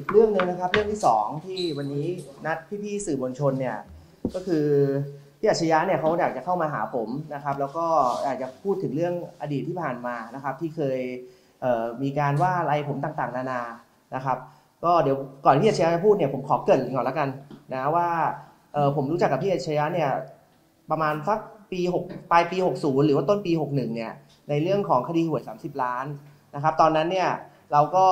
อีกเรื่องหนึ่งนะครับเรื่องที่สองที่วันนี้นัดพี่ๆสื่อมวลชนเนี่ยก็คือพี่อัจฉริยะเนี่ยเขาอยากจะเข้ามาหาผมนะครับ แล้วก็อยากจะพูดถึงเรื่องอดีตที่ผ่านมานะครับ ที่เคยเมีการว่าอะไรผมต่างๆ นานานะครับ ก็เดี๋ยวก่อนที่อัจฉริยะจะพูดเนี่ยผมขอเกรินก่อนแล้วกันนะว่าผมรู้จักกับพี่อัจฉริยะเนี่ยประมาณสักปี6ปลายปี 60 หรือว่าต้นปี 61เนี่ยในเรื่องของคดีหวย 30 ล้านนะครับ ตอนนั้นเนี่ยเราก็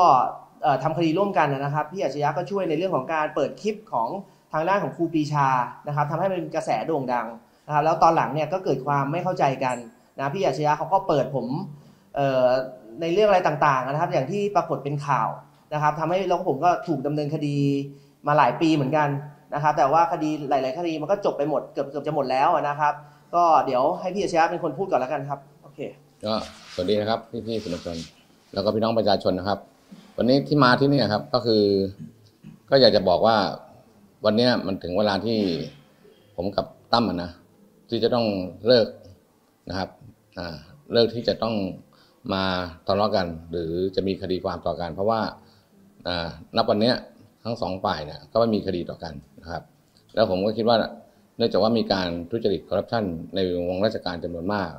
ทำคดีร่วมกันนะครับพี่อัจฉริยะก็ช่วยในเรื่องของการเปิดคลิปของทางด้านของครูปีชานะครับทำให้มันเป็นกระแสโด่งดังนะครับแล้วตอนหลังเนี่ยก็เกิดความไม่เข้าใจกันนะพี่อัจฉริยะเขาก็เปิดผมในเรื่องอะไรต่างๆนะครับ อย่างที่ปรากฏเป็นข่าวนะครับทำให้แล้วผมก็ถูกดำเนินคดีมาหลายปีเหมือนกันนะครับ แต่ว่าคดีหลาย ๆ คดีมันก็จบไปหมดเกือบเกือบจะหมดแล้วนะครับ ก็เดี๋ยวให้พี่อัจฉริยะเป็นคนพูดก่อนแล้วกันครับโอเคก็สวัสดีนะครับพี่พี่ๆสื่อมวลชนแล้วก็พี่น้องประชาชนนะครับ วันนี้ที่มาที่นี่ครับ ก็คือ ก็อยากจะบอกว่า วันนี้มันถึงเวลาที่ผมกับตั้มนะที่จะต้องเลิกนะครับเลิกที่จะต้องมาทะเลาะกัน หรือจะมีคดีความต่อกัน เพราะว่านับวันนี้ทั้งสองฝ่ายเนี่ยก็ไม่มีคดีต่อกันนะครับ แล้วผมก็คิดว่าเนื่องจากว่ามีการทุจริตคอร์รัปชันในวงราชการจำนวนมาก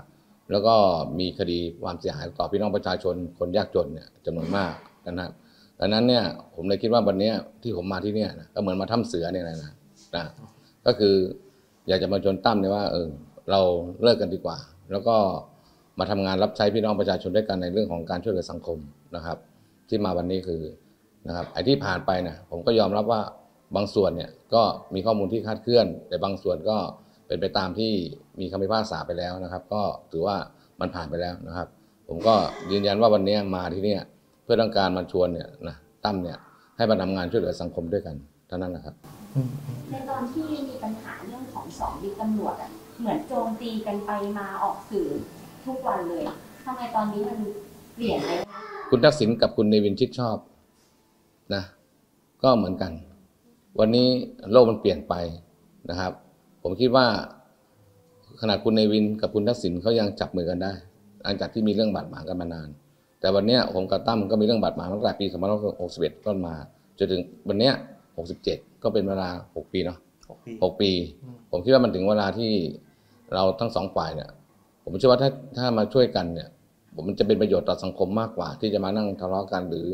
แล้วก็มีคดีความเสียหายต่อพี่น้องประชาชนคนยากจนเนี่ยจำนวนมาก นะครับดังนั้นเนี่ยผมเลยคิดว่าวันนี้ที่ผมมาที่เนี่ยนะก็เหมือนมาถ้ำเสือเนี่ยนะนะนะก็คืออยากจะมาชนตั้มเนี่ยว่าเออเราเลิกกันดีกว่า แล้วก็มาทำงานรับใช้พี่น้องประชาชนด้วยกันในเรื่องของการช่วยเหลือสังคมนะครับ ที่มาวันนี้คือนะครับไอ้ที่ผ่านไปเนี่ยผมก็ยอมรับว่าบางส่วนเนี่ยก็มีข้อมูลที่คาดเคลื่อน แต่บางส่วนก็เป็นไปตามที่มีคำพิพากษาไปแล้วนะครับ ก็ถือว่ามันผ่านไปแล้วนะครับ ผมก็ยืนยันว่าวันนี้มาที่เนี่ย พื่อต้องการมาชวนเนี่ยนะตั้มเนี่ยให้มาทำงานช่วยเหลือสังคมด้วยกันเท่านั้นนะครับ ในตอนที่มีปัญหาเรื่องของสองบิ๊กตำรวจอะเหมือนโจมตีกันไปมาออกสื่อทุกวันเลยทำไมตอนนี้มันเปลี่ยนไปคุณทักษิณกับคุณเนวินชิดชอบนะก็เหมือนกัน วันนี้โลกมันเปลี่ยนไปนะครับ ผมคิดว่าขนาดคุณเนวินกับคุณทักษิณเขายังจับมือกันได้หลังจากที่มีเรื่องบาดหมางกันมานาน แต่วันเนี้ยผมกับตั้มก็มีเรื่องบาดหมางตั้งแต่ปี2561ต้นมาจนถึงวันเนี้ย67 ก็เป็นเวลา 6 ปีเนาะหกปีหกปีอืมผมคิดว่ามันถึงเวลาที่เราทั้งสองฝ่ายเนี่ย ผมเชื่อว่าถ้าถ้ามาช่วยกันเนี่ย ผมมันจะเป็นประโยชน์ต่อสังคมมากกว่า ที่จะมานั่งทะเลาะกันหรือ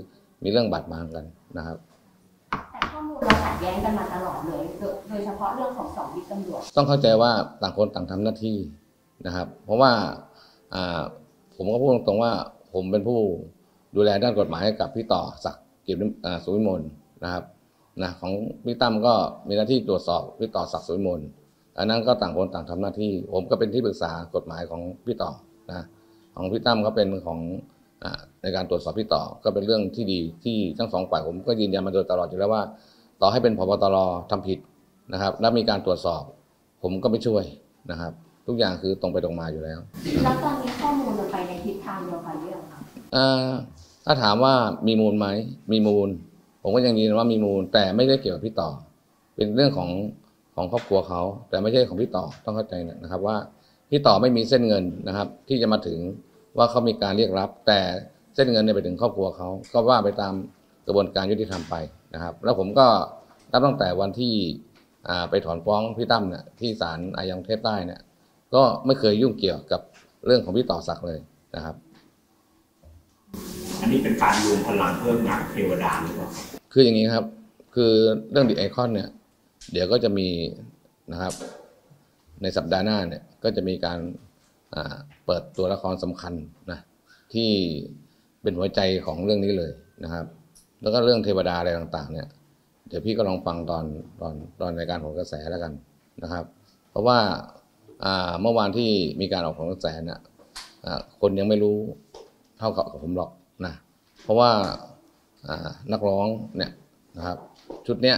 มีเรื่องบาดหมางกันนะครับแต่ข้อมูลเราขัดแย้งกันมาตลอดเลยโดยโดยเฉพาะเรื่องของสองบิ๊กตำรวจต้องเข้าใจว่าต่างคนต่างทำหน้าที่นะครับ เพราะว่าอ่าผมก็พูดตรงๆว่า ผมเป็นผู้ดูแลด้านกฎหมายให้กับพี่ต่อศักดิ์กิจสุวิมลนะครับนะของพี่ตั้มก็มีหน้าที่ตรวจสอบพี่ต่อศักดิ์สุวิมลอันนั้นก็ต่างคนต่างทำหน้าที่ ผมก็เป็นที่ปรึกษากฎหมายของพี่ต่อนะของพี่ตั้มก็เป็นของในการตรวจสอบพี่ต่อก็เป็นเรื่องที่ดีที่ทั้งสองฝ่ายผมก็ยืนยันมาโดยตลอดอยู่แล้วว่า ต่อให้เป็นพบตรทำผิดนะครับ แล้วมีการตรวจสอบ ผมก็ไม่ช่วยนะครับ ทุกอย่างคือตรงไปตรงมาอยู่แล้ว แล้วตอนนี้ข้อมูลมันไปในทิศทางเดียวกันหรือยังคะอ่า ถ้าถามว่ามีมูลไหมมีมูล ผมก็ยังยืนว่ามีมูล แต่ไม่ได้เกี่ยวกับพี่ต่อ เป็นเรื่องของของครอบครัวเขา แต่ไม่ใช่ของพี่ต่อต้องเข้าใจนะครับว่าพี่ต่อไม่มีเส้นเงินนะครับ ที่จะมาถึงว่าเขามีการเรียกรับ แต่เส้นเงินเนี่ยไปถึงครอบครัวเขาก็ว่าไปตามกระบวนการยุติธรรมไปนะครับ แล้วผมก็นับตั้งแต่วันที่ไปถอนฟ้องพี่ตั้มเนี่ยที่ศาลอาญากรุงเทพใต้เนี่ยก็ไม่เคยยุ่งเกี่ยวกับเรื่องของพี่ต่อศักดิ์เลยนะครับ อันนี้เป็นการรวมพลังเพิ่มงานเทวดาหรือเปล่าครับคืออย่างนี้ครับ คือเรื่องดิไอคอนเนี่ย เดี๋ยวก็จะมีนะครับ ในสัปดาห์หน้าเนี่ยก็จะมีการเปิดตัวละครสำคัญนะที่เป็นหัวใจของเรื่องนี้เลยนะครับ แล้วก็เรื่องเทวดาอะไรต่างๆ เนี่ย เดี๋ยวพี่ก็ลองฟังตอนตอนตอนในการของกระแสแล้วกันนะครับ เพราะว่าเมื่อวานที่มีการออกของกระแสเนี่ยคนยังไม่รู้เท่ากับผมหรอก นะเพราะว่านักร้องเนี่ยนะครับ ชุดเนี้ย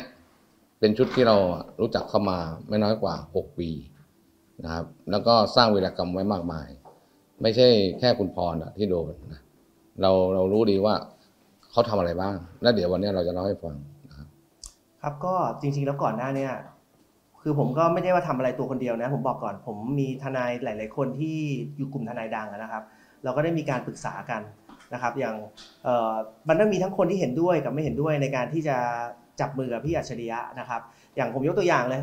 เป็นชุดที่เรารู้จักเข้ามาไม่น้อยกว่า 6 ปีนะครับ แล้วก็สร้างวีรกรรมไว้มากมาย ไม่ใช่แค่คุณพรที่โดนนะเราเรารู้ดีว่าเขาทำอะไรบ้าง แล้วเดี๋ยววันนี้เราจะเล่าให้ฟังนะครับครับก็จริงๆแล้วก่อนหน้าเนี่ยคือผมก็ไม่ได้ว่าทำอะไรตัวคนเดียวนะ ผมบอกก่อน ผมมีทนายหลาย ๆ คนที่อยู่กลุ่มทนายดังนะครับ เราก็ได้มีการปรึกษากัน นะครับอย่างมันต้องมีทั้งคนที่เห็นด้วยกับไม่เห็นด้วยในการที่จะจับมือกับพี่อัจฉริยะนะครับ อย่างผมยกตัวอย่างเลย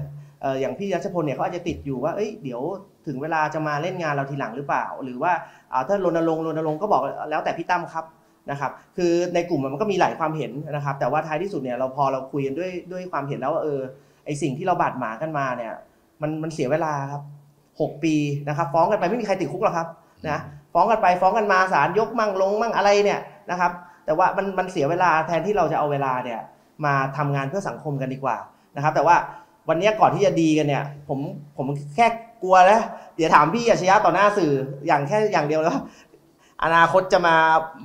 อย่างพี่รัชพลเนี่ยเขาอาจจะติดอยู่ว่า เอ้ย เดี๋ยวถึงเวลาจะมาเล่นงานเราทีหลังหรือเปล่า หรือว่าถ้ารณรงค์รณรงค์ก็บอกแล้วแต่พี่ตั้มครับนะครับ คือในกลุ่มมันก็มีหลายความเห็นนะครับ แต่ว่าท้ายที่สุดเนี่ยเราพอเราคุยกันด้วยด้วยความเห็นแล้วว่าเออ ไอสิ่งที่เราบาดหมางกันมาเนี่ย มันมันเสียเวลาครับหกปีนะครับ ฟ้องกันไปไม่มีใครติดคุกหรอกครับนะ ฟ้องกันไปฟ้องกันมาศาลยกมั่งลงมั่งอะไรเนี่ยนะครับ แต่ว่ามันมันเสียเวลาแทนที่เราจะเอาเวลาเนี่ยมาทำงานเพื่อสังคมกันดีกว่านะครับ แต่ว่าวันนี้ก่อนที่จะดีกันเนี่ยผมผมแค่กลัวแล้วเดี๋ยวถามพี่อัจฉริยะต่อหน้าสื่ออย่างแค่อย่างเดียวแล้วอนาคตจะมา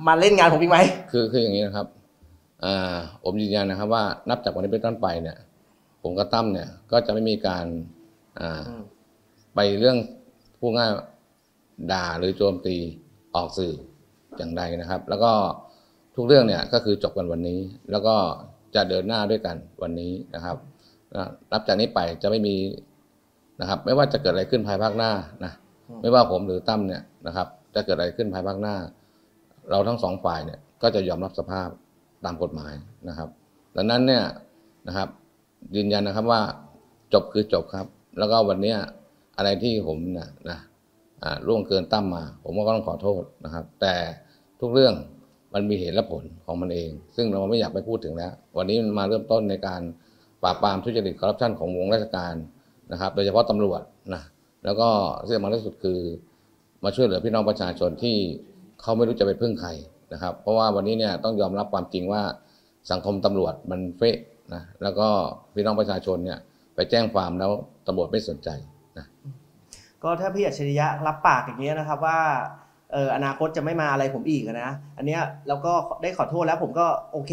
มาเล่นงานผมอีกไหมคือคืออย่างนี้นะครับอ่าผมยืนยันนะครับว่านับจากวันนี้เป็นต้นไปเนี่ย ผมกับตั้มเนี่ยก็จะไม่มีการอ่าอืมไปเรื่องพูดง่าย ด่าหรือโจมตีออกสื่ออย่างใดนะครับ แล้วก็ทุกเรื่องเนี่ยก็คือจบกันวันนี้ แล้วก็จะเดินหน้าด้วยกันวันนี้นะครับอ่านับจากนี้ไปจะไม่มีนะครับ ไม่ว่าจะเกิดอะไรขึ้นภายภาคหน้านะไม่ว่าผมหรือตั้มเนี่ยนะครับ จะเกิดอะไรขึ้นภายภาคหน้า เราทั้งสองฝ่ายเนี่ยก็จะยอมรับสภาพตามกฎหมายนะครับ ดังนั้นเนี่ยนะครับ ยืนยันนะครับว่าจบคือจบครับ แล้วก็วันเนี้ยอะไรที่ผมเนะนะ อ่วงเกินตั้มมา ผมก็ต้องขอโทษนะครับ แต่ทุกเรื่องมันมีเหตุและผลของมันเอง ซึ่งเราไม่อยากไปพูดถึงแล้ววันนี้มันมาเริ่มต้นในการปราบปรามทุจริตคอร์รัปชันของวงราชการนะครับ โดยเฉพาะตำรวจนะแล้วก็ที่สำคัญที่สุดคือ มาช่วยเหลือพี่น้องประชาชนที่เขาไม่รู้จะไปพึ่งใครนะครับ เพราะว่าวันนี้เนี่ยต้องยอมรับความจริงว่าสังคมตำรวจมันเฟะนะแล้วก็พี่น้องประชาชนเนี่ยไปแจ้งความแล้วตำรวจไม่สนใจ ก็ถ้าพี่อัจฉริยะรับปากอย่างนี้ยนะครับว่าเอออนาคตจะไม่มาอะไรผมอีกนะ อันเนี้ยเราก็ได้ขอโทษแล้วผมก็โอเค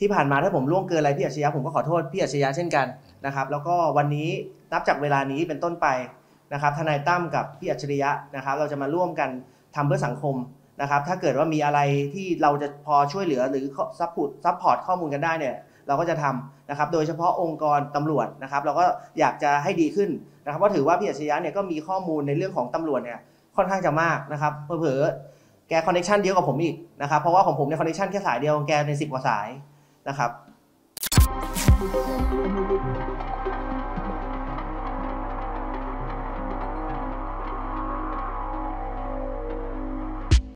ที่ผ่านมาถ้าผมล่วงเกินอะไรพี่อัจฉริยะผมก็ขอโทษพี่อัจฉริยะเช่นกันนะครับแล้วก็วันนี้นับจากเวลานี้เป็นต้นไปนะครับทนายตั้มกับพี่อัจฉริยะนะครับเราจะมาร่วมกันทำเพื่อสังคมนะครับถ้าเกิดว่ามีอะไรที่เราจะพอช่วยเหลือหรือ support support ข้อมูลกันได้เนี่ย เราก็จะทำนะครับโดยเฉพาะองค์กรตำรวจนะครับเราก็อยากจะให้ดีขึ้นนะครับเพราะถือว่าพี่อัจฉริยะเนี่ยก็มีข้อมูลในเรื่องของตำรวจเนี่ยค่อนข้างจะมากนะครับเผลอๆแก connection เยอะกว่าผมอีกนะครับเพราะว่าของผมเนี่ย connection แค่สายเดียวแกมีสิบกว่าสายนะครับ